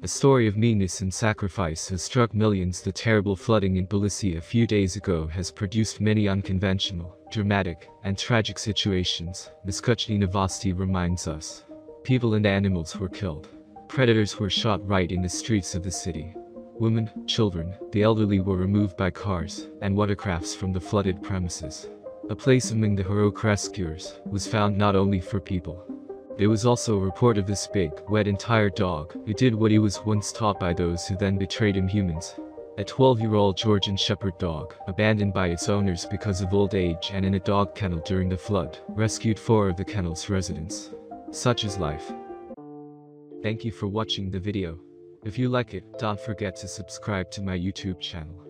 A story of meanness and sacrifice has struck millions. The terrible flooding in Tbilisi a few days ago has produced many unconventional, dramatic, and tragic situations. Neskuchnye Novosti reminds us. People and animals were killed. Predators were shot right in the streets of the city. Women, children, the elderly were removed by cars and watercrafts from the flooded premises. A place among the heroic rescuers was found not only for people, there was also a report of this big, wet and tired dog, who did what he was once taught by those who then betrayed him humans. A 12-year-old Georgian Shepherd dog, abandoned by its owners because of old age and in a dog kennel during the flood, rescued four of the kennel's residents. Such is life. Thank you for watching the video. If you like it, don't forget to subscribe to my YouTube channel.